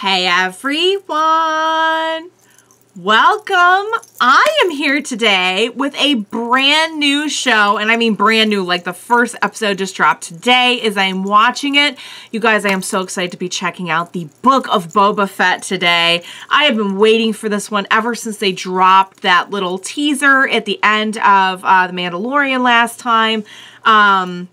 Hey everyone! Welcome! I am here today with a brand new show, and I mean brand new, like the first episode just dropped today as I am watching it. You guys, I am so excited to be checking out the Book of Boba Fett today. I have been waiting for this one ever since they dropped that little teaser at the end of uh, The Mandalorian last time. Um,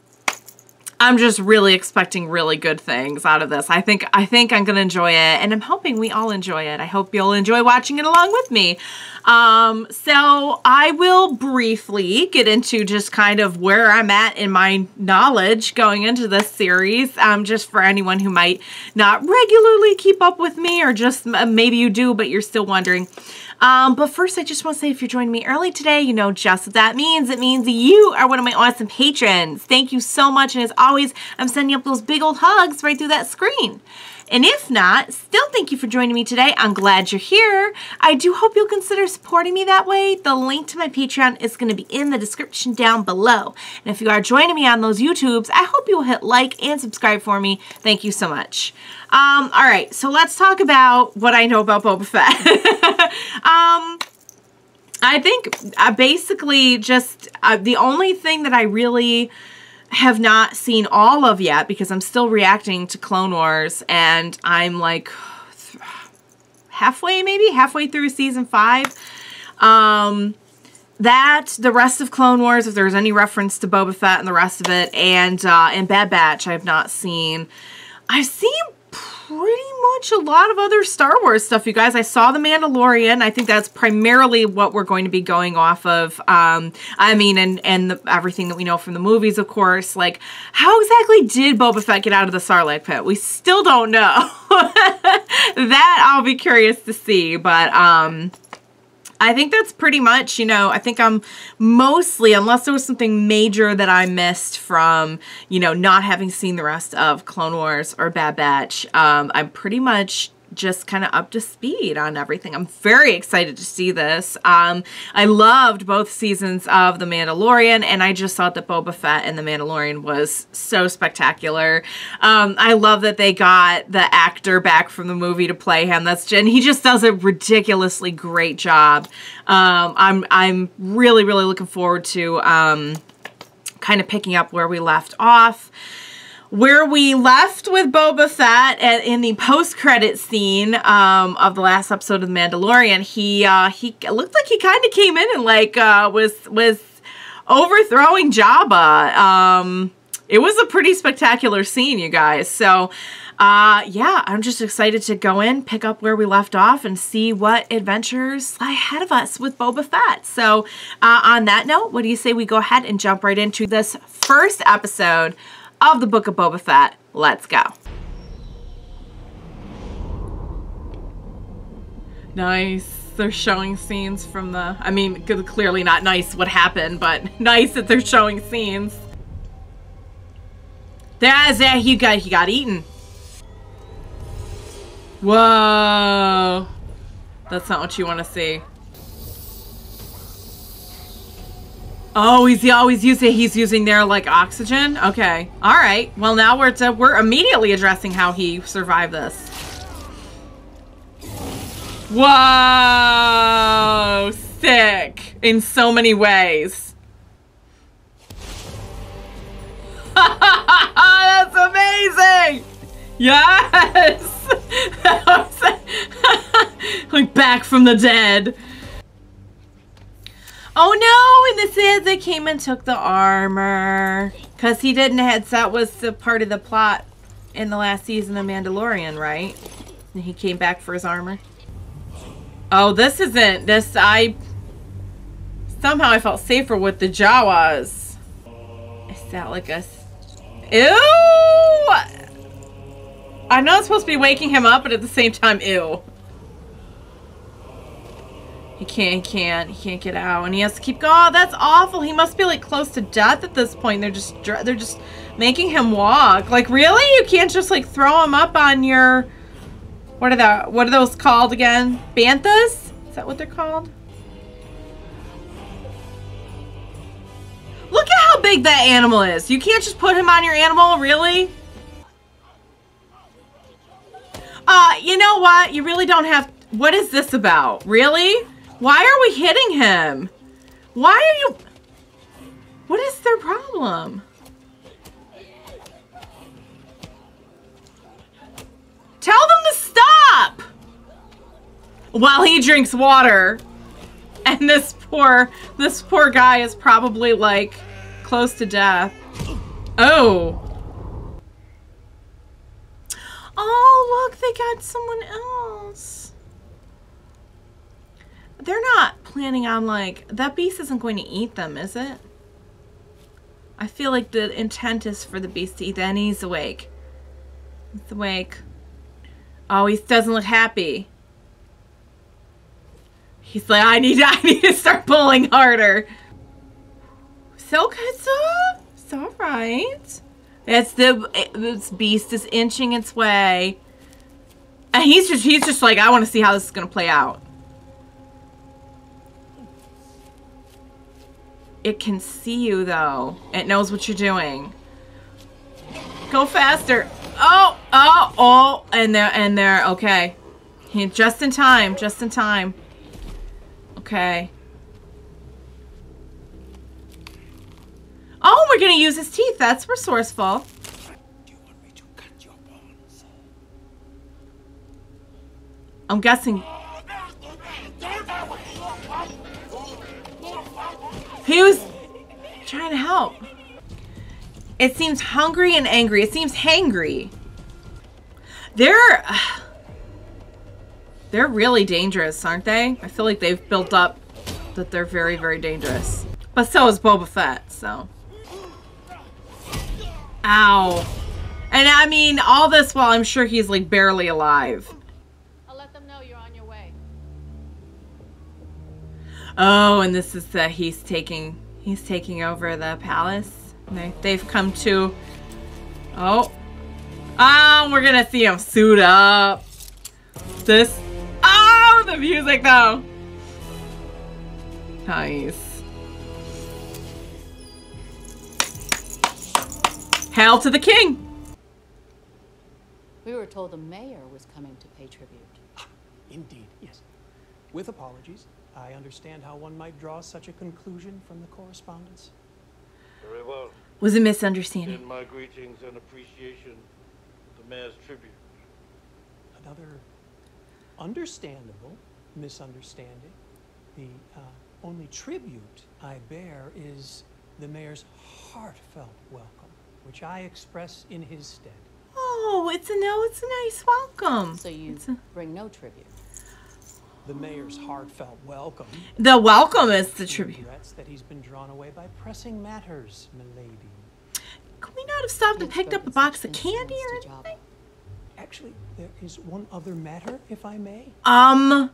I'm just really expecting really good things out of this. I think I think I'm gonna enjoy it, and I'm hoping we all enjoy it. I hope you'll enjoy watching it along with me. Um, so I will briefly get into just kind of where I'm at in my knowledge going into this series. Um, just for anyone who might not regularly keep up with me, or just maybe you do, but you're still wondering. Um, but first, I just want to say if you're joining me early today, you know just what that means. It means you are one of my awesome patrons. Thank you so much. And as always, I'm sending up those big old hugs right through that screen. And if not, still thank you for joining me today. I'm glad you're here. I do hope you'll consider supporting me that way. The link to my Patreon is going to be in the description down below. And if you are joining me on those YouTubes, I hope you will hit like and subscribe for me. Thank you so much. Um, all right, so let's talk about what I know about Boba Fett. um, I think I basically just uh, the only thing that I really have not seen all of yet because I'm still reacting to Clone Wars and I'm like halfway maybe halfway through season five. Um, that the rest of Clone Wars, if there's any reference to Boba Fett and the rest of it, and uh, and Bad Batch, I have not seen. I've seen pretty much a lot of other Star Wars stuff, you guys. I saw The Mandalorian. I think that's primarily what we're going to be going off of. Um, I mean, and, and the, everything that we know from the movies, of course. Like, how exactly did Boba Fett get out of the Sarlacc pit? We still don't know. that I'll be curious to see, but... Um, I think that's pretty much, you know, I think I'm mostly, unless there was something major that I missed from, you know, not having seen the rest of Clone Wars or Bad Batch, um, I'm pretty much just kind of up to speed on everything. I'm very excited to see this. Um, I loved both seasons of The Mandalorian, and I just thought that Boba Fett and The Mandalorian was so spectacular. Um, I love that they got the actor back from the movie to play him. That's Jen. He just does a ridiculously great job. Um, I'm I'm really really looking forward to um, kind of picking up where we left off where we left with Boba Fett at, in the post-credit scene um, of the last episode of The Mandalorian, he uh, he looked like he kind of came in and like uh, was was overthrowing Jabba. Um, it was a pretty spectacular scene, you guys. So, uh, yeah, I'm just excited to go in, pick up where we left off, and see what adventures lie ahead of us with Boba Fett. So, uh, on that note, what do you say we go ahead and jump right into this first episode of the Book of Boba Fett. Let's go. Nice. They're showing scenes from the... I mean, clearly not nice what happened, but nice that they're showing scenes. There's there he got he got eaten. Whoa. That's not what you want to see. Oh, he's always using he's using their like oxygen. Okay, all right. Well, now we're to, we're immediately addressing how he survived this. Whoa, sick in so many ways. That's amazing. Yes. like back from the dead. Oh no! And this is they came and took the armor. Because he didn't have, that was the part of the plot in the last season of Mandalorian, right? And he came back for his armor. Oh, this isn't, this, I, somehow I felt safer with the Jawas. Is that like a, ew! I know it's supposed to be waking him up, but at the same time, ew. He can't, he can't, he can't get out, and he has to keep going. Oh, that's awful. He must be like close to death at this point. They're just, they're just making him walk. Like, really? You can't just like throw him up on your, what are the, what are those called again? Banthas? Is that what they're called? Look at how big that animal is. You can't just put him on your animal, really? Uh, you know what? You really don't have... What is this about? Really? Why are we hitting him? Why are you... What is their problem? Tell them to stop! While he drinks water. And this poor, this poor guy is probably like close to death. Oh. Oh, look, they got someone else. They're not planning on like, that beast isn't going to eat them, is it? I feel like the intent is for the beast to eat them. And he's awake. He's awake. Oh, he doesn't look happy. He's like, I need, I need to start pulling harder. So good, so it's all right. It's the this beast is inching its way, and he's just he's just like, I want to see how this is gonna play out. It can see you though. It knows what you're doing. Go faster. Oh, oh, oh, and there, and there. Okay, just in time, just in time. Okay. Oh, we're gonna use his teeth. That's resourceful. I'm guessing. He was trying to help. It seems hungry and angry. It seems hangry. They're... They're really dangerous, aren't they? I feel like they've built up that they're very, very dangerous. But so is Boba Fett, so... Ow. And I mean, all this while I'm sure he's like barely alive. I'll let them know you're on your way. Oh, and this is the he's taking he's taking over the palace. They they've come to Oh. Oh, we're gonna see him suit up. This Oh the music though. Nice. Hail to the king! We were told the mayor was coming to pay tribute. Ah, indeed, yes. With apologies, I understand how one might draw such a conclusion from the correspondence. Very well. Was a misunderstanding. In my greetings and appreciation, the mayor's tribute. Another understandable misunderstanding. The uh, only tribute I bear is the mayor's heartfelt welcome, which I express in his stead. Oh, it's a no, it's a nice welcome. So you a- bring no tribute. The mayor's heartfelt welcome the welcome is the tribute. regrets that he's been drawn away by pressing matters, milady. Could we not have stopped and picked up a box of candy or to anything? Actually, there is one other matter, if I may. Um,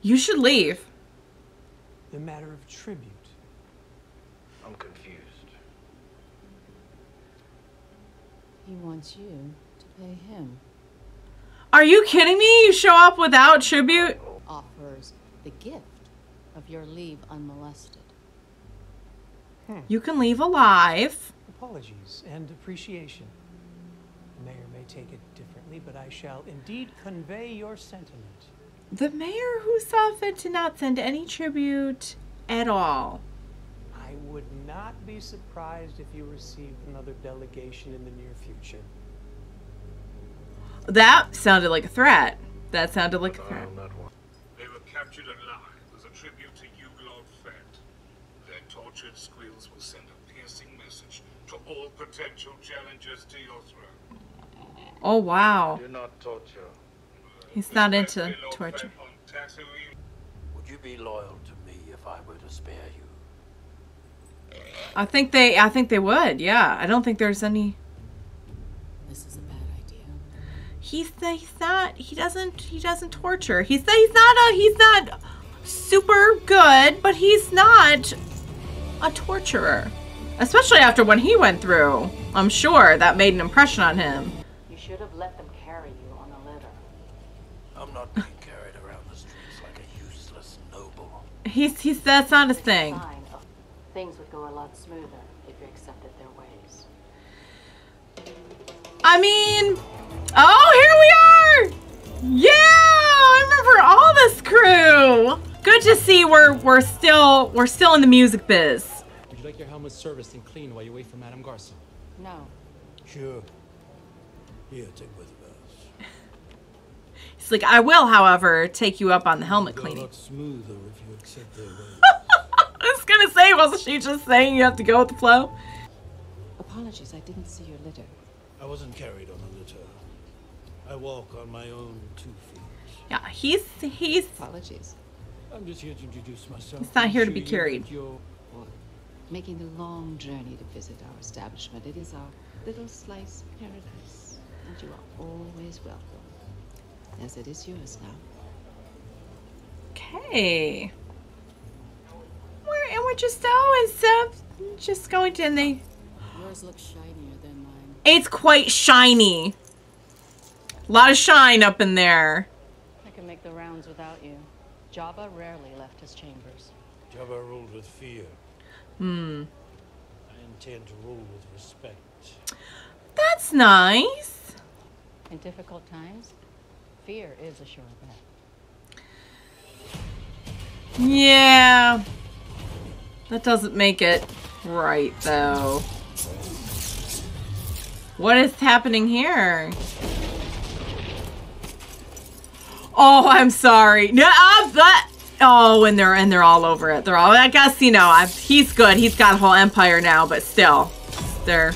you should leave. The matter of tribute. I'm confused. He wants you to pay him. Are you kidding me? You show up without tribute? Offers the gift of your leave unmolested. Hmm. You can leave alive. Apologies and appreciation. The mayor may take it differently, but I shall indeed convey your sentiment. The mayor who saw fit to not send any tribute at all. I would not be surprised if you received another delegation in the near future. That sounded like a threat. That sounded like a uh, threat. I'm not one. They were captured alive as a tribute to you, Lord Fett. Their tortured squeals will send a piercing message to all potential challengers to your throne. Oh, wow. Do not torture. He's not With into Fett torture. Fett on Would you be loyal to me if I were to spare you? I think they, I think they would. Yeah. I don't think there's any. This is a bad idea. He's he's not. He doesn't. He doesn't torture. He's he's not a. He's not super good, but he's not a torturer. Especially after what he went through. I'm sure that made an impression on him. You should have let them carry you on a litter. I'm not being carried around the streets like a useless noble. He's he's that's not his thing. Things would go a lot smoother if you accepted their ways. I mean, Oh, here we are! Yeah! I remember all this crew! Good to see we're we're still we're still in the music biz. Would you like your helmet serviced and cleaned while you wait for Madame Garsa? No. Sure. Here, take with us. He's like, I will, however, take you up on the helmet cleaning. Smoother if you accept their I was gonna say, wasn't she just saying you have to go with the flow? Apologies, I didn't see your litter. I wasn't carried on a litter. I walk on my own two feet. Yeah, he's he's Apologies. I'm just here to introduce myself. He's not here to be carried. that making the long journey to visit our establishment. It is our little slice of paradise. And you are always welcome. As it is yours now. okay. We're and we're just always uh, just going to and they. Yours looks shinier than mine. It's quite shiny. A lot of shine up in there. I can make the rounds without you. Jabba rarely left his chambers. Jabba ruled with fear. Hmm. I intend to rule with respect. That's nice. In difficult times, fear is a sure bet. Yeah. That doesn't make it right, though. What is happening here? Oh, I'm sorry. No, uh, that. Oh, and they're and they're all over it. They're all. I guess you know. i he's good. He's got a whole empire now, but still, they're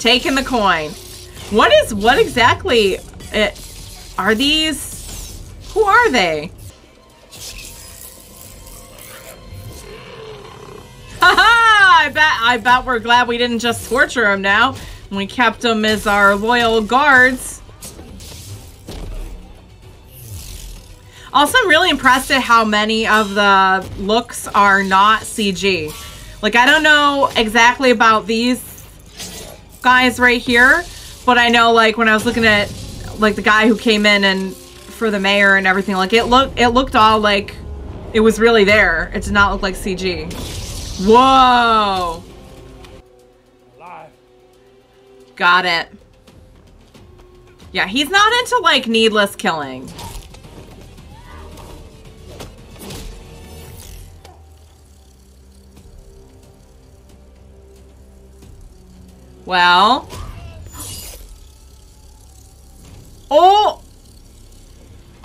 taking the coin. What is what exactly? It are these? Who are they? Haha! I bet I bet we're glad we didn't just torture him now. We kept him as our loyal guards. Also, I'm really impressed at how many of the looks are not CG. Like, I don't know exactly about these guys right here, but I know, like, when I was looking at, like, the guy who came in and for the mayor and everything, like, it looked, it looked all like it was really there. It did not look like CG. Whoa! Got it. Yeah, he's not into, like, needless killing. Well. Oh!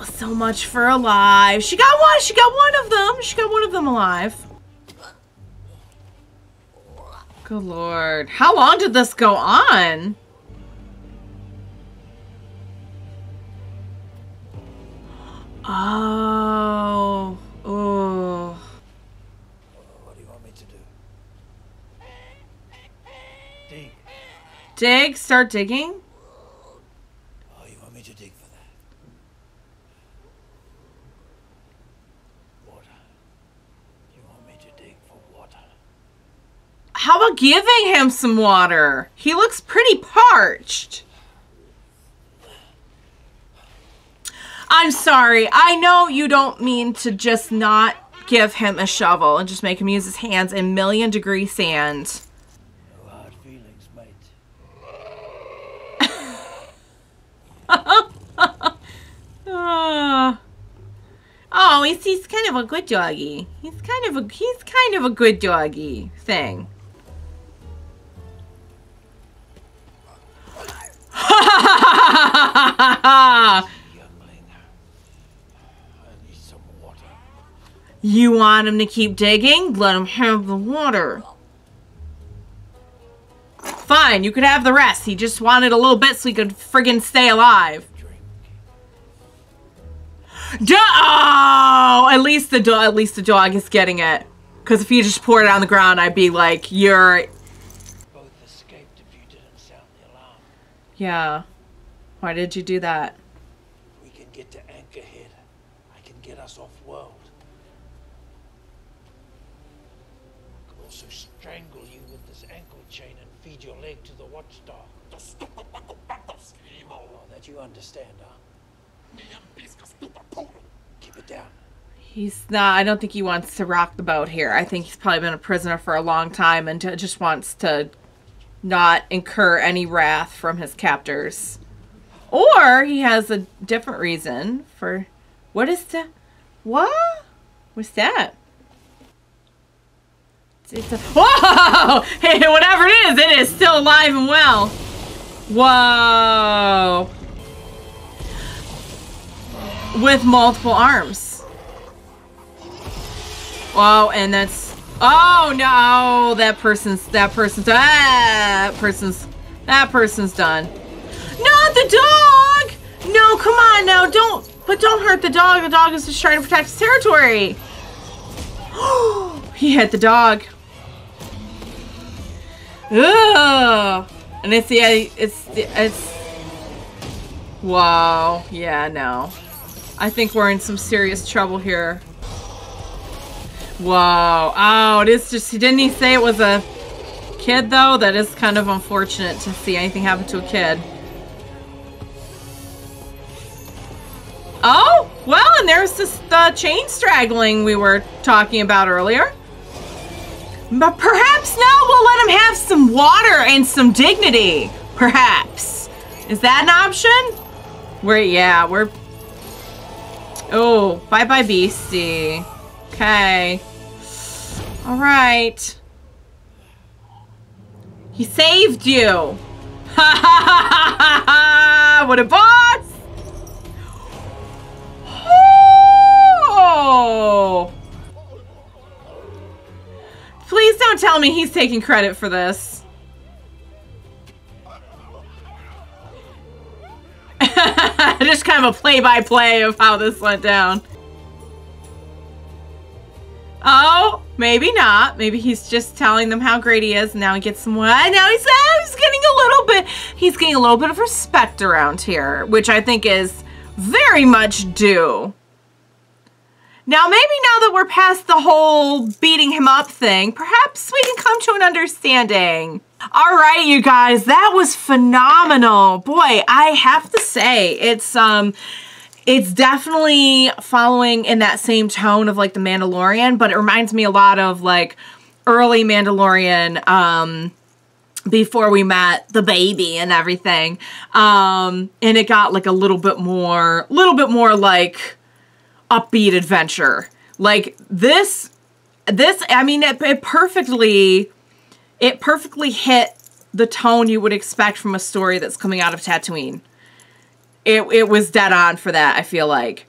So much for alive. She got one. She got one of them. She got one of them alive. Good lord. How long did this go on? Oh. Oh. What do you want me to do? Dig. Dig? Start digging? Oh, you want me to dig for that? Water. You want me to dig for water? How about giving him some water? He looks pretty parched. I'm sorry. I know you don't mean to just not give him a shovel and just make him use his hands in million degree sand. Ah. oh, he's, he's kind of a good doggy. He's kind of a he's kind of a good doggy thing. You want him to keep digging? Let him have the water. Fine, you could have the rest. He just wanted a little bit so he could friggin' stay alive. Do- oh, at least the dog. At least the dog is getting it. Because if you just poured it on the ground, I'd be like, "You're Both escaped if you didn't sound the alarm. yeah." Why did you do that? We can get to Anchorhead. I can get us off world. I could also strangle you with this ankle chain and feed your leg to the watchdog. Oh, that you understand, huh? Keep it down. He's not. I don't think he wants to rock the boat here. I think he's probably been a prisoner for a long time and t- just wants to not incur any wrath from his captors. Or he has a different reason for what is the what? What's that? It's a whoa! Hey, whatever it is, it is still alive and well. Whoa! With multiple arms. Whoa, and that's oh no, that person's that person's that person's that person's done. Not the dog! No, come on now, don't but don't hurt the dog. The dog is just trying to protect his territory. he hit the dog. Ugh. And it's the it's it's Wow. Yeah, no. I think we're in some serious trouble here. Whoa. Oh, it is just didn't he say it was a kid though? That is kind of unfortunate to see anything happen to a kid. Oh, well, and there's this the chain straggling we were talking about earlier. But perhaps now we'll let him have some water and some dignity. Perhaps. Is that an option? We're, yeah, we're... Oh, bye-bye, Beastie. Okay. Alright. He saved you. Ha ha ha ha ha! What a boss! Oh! Please don't tell me he's taking credit for this. Just kind of a play-by-play -play of how this went down. Maybe not. Maybe he's just telling them how great he is, now he gets some. Now he's, uh, he's getting a little bit. He's getting a little bit of respect around here, which I think is very much due. Now, maybe now that we're past the whole beating him up thing, perhaps we can come to an understanding. All right, you guys, that was phenomenal. Boy, I have to say, it's um it's definitely following in that same tone of like the Mandalorian, but it reminds me a lot of like early Mandalorian um before we met the baby and everything. Um and it got like a little bit more a little bit more like upbeat adventure. Like this, this, I mean, it, it perfectly, it perfectly hit the tone you would expect from a story that's coming out of Tatooine. It, it was dead on for that, I feel like.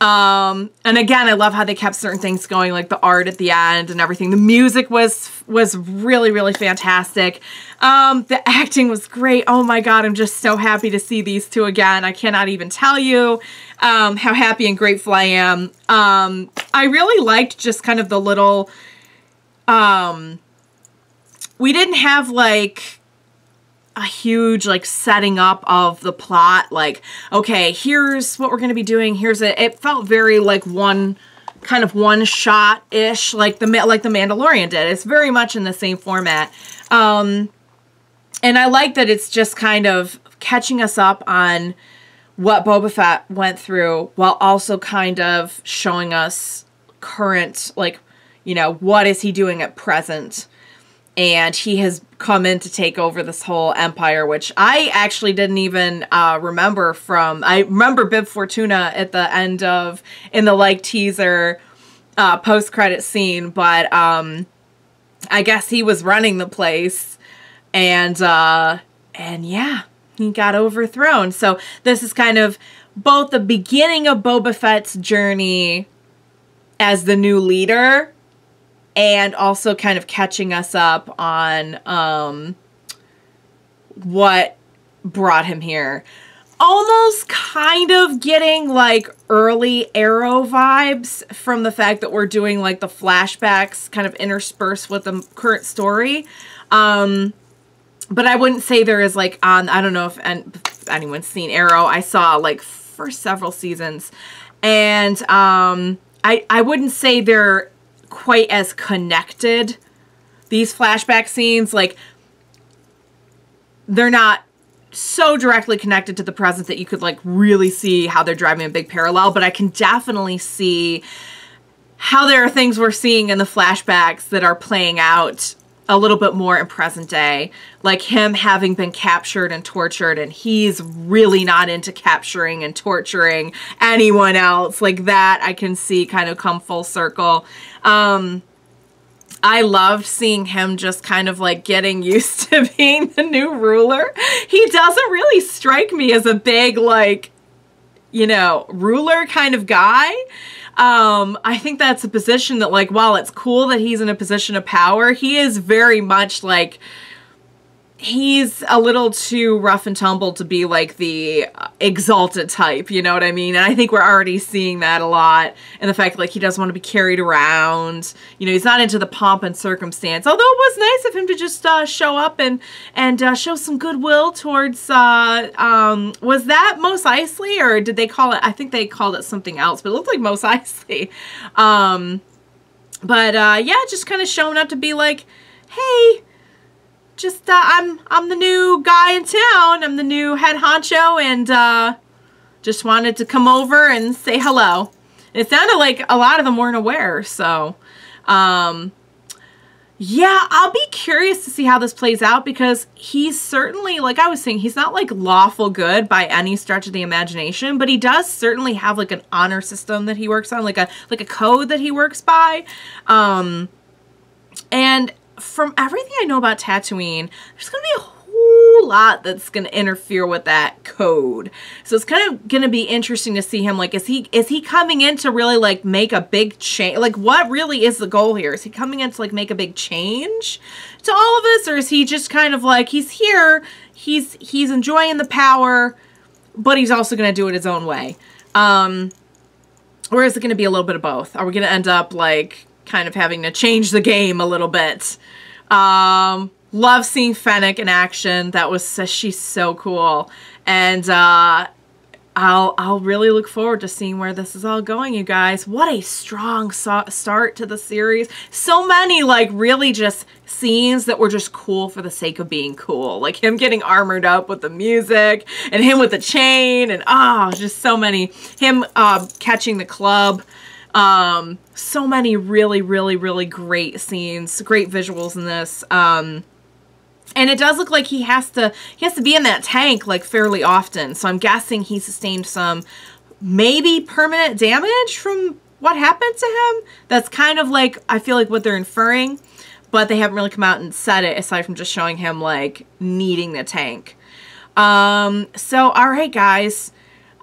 Um, and again, I love how they kept certain things going, like the art at the end and everything. The music was was really, really fantastic. Um, the acting was great. Oh my god, I'm just so happy to see these two again. I cannot even tell you um, how happy and grateful I am. Um, I really liked just kind of the little. Um, we didn't have like a huge like setting up of the plot like okay here's what we're going to be doing here's it. It felt very like one kind of one shot ish like the like the Mandalorian did. It's very much in the same format. Um and I like that it's just kind of catching us up on what Boba Fett went through while also kind of showing us current like you know what is he doing at present and he has come in to take over this whole empire, which I actually didn't even uh, remember from. I remember Bib Fortuna at the end of in the like teaser uh, post credit scene, but um, I guess he was running the place, and uh, and yeah, he got overthrown. So this is kind of both the beginning of Boba Fett's journey as the new leader and also kind of catching us up on um, what brought him here. Almost kind of getting like early Arrow vibes from the fact that we're doing like the flashbacks kind of interspersed with the current story. Um, but I wouldn't say there is like on, I don't know if, if anyone's seen Arrow. I saw like for several seasons and um, I, I wouldn't say they're quite as connected. These flashback scenes, like, they're not so directly connected to the present that you could, like, really see how they're driving a big parallel, but I can definitely see how there are things we're seeing in the flashbacks that are playing out a little bit more in present day. Like him having been captured and tortured, and he's really not into capturing and torturing anyone else. Like that, I can see kind of come full circle. Um, I loved seeing him just kind of like getting used to being the new ruler. He doesn't really strike me as a big, like, you know, ruler kind of guy. Um, I think that's a position that, like, while it's cool that he's in a position of power, he is very much like he's a little too rough and tumble to be like the exalted type, you know what I mean? And I think we're already seeing that a lot. And the fact like he doesn't want to be carried around. You know, he's not into the pomp and circumstance. Although it was nice of him to just uh, show up and and uh, show some goodwill towards uh um was that Mos Eisley or did they call it I think they called it something else, but it looked like Mos Eisley. Um but uh yeah, just kind of showing up to be like, "Hey, just uh, I'm I'm the new guy in town. I'm the new head honcho, and uh, just wanted to come over and say hello. It sounded like a lot of them weren't aware, so um, yeah, I'll be curious to see how this plays out because he's certainly, like I was saying, he's not like lawful good by any stretch of the imagination, but he does certainly have like an honor system that he works on, like a like a code that he works by. Um, and from everything I know about Tatooine, there's going to be a whole lot that's going to interfere with that code. So it's kind of going to be interesting to see him like is he is he coming in to really like make a big change? Like what really is the goal here? Is he coming in to like make a big change to all of us or is he just kind of like he's here, he's he's enjoying the power, but he's also going to do it his own way. Um or is it going to be a little bit of both? Are we going to end up like kind of having to change the game a little bit. Um, love seeing Fennec in action. That was she's so cool, and uh, I'll I'll really look forward to seeing where this is all going, you guys. What a strong so start to the series. So many like really just scenes that were just cool for the sake of being cool. Like him getting armored up with the music and him with the chain and oh, just so many. Him uh, catching the club. Um, so many really, really, really great scenes, great visuals in this. Um, and it does look like he has to he has to be in that tank like fairly often. So I'm guessing he sustained some maybe permanent damage from what happened to him. That's kind of like I feel like what they're inferring, but they haven't really come out and said it aside from just showing him like needing the tank. Um, so all right, guys.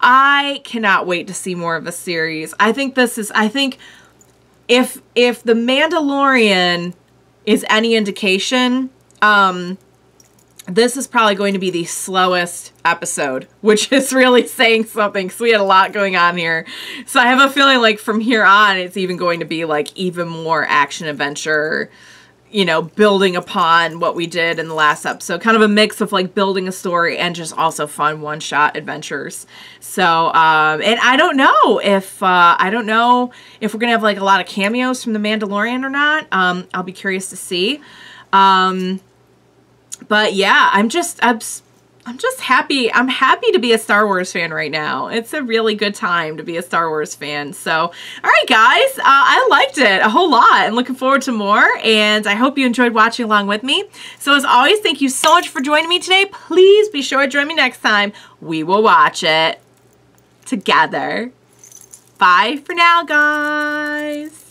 I cannot wait to see more of the series. I think this is I think if if the Mandalorian is any indication, um this is probably going to be the slowest episode, which is really saying something because we had a lot going on here. So I have a feeling like from here on, it's even going to be like even more action adventure you know, building upon what we did in the last episode. Kind of a mix of like building a story and just also fun one shot adventures. So, um, and I don't know if, uh, I don't know if we're going to have like a lot of cameos from The Mandalorian or not. Um, I'll be curious to see. Um, but yeah, I'm just, I'm, I'm just happy. I'm happy to be a Star Wars fan right now. It's a really good time to be a Star Wars fan. So, all right, guys, uh, I liked it a whole lot and looking forward to more. And I hope you enjoyed watching along with me. So, as always, thank you so much for joining me today. Please be sure to join me next time. We will watch it together. Bye for now, guys.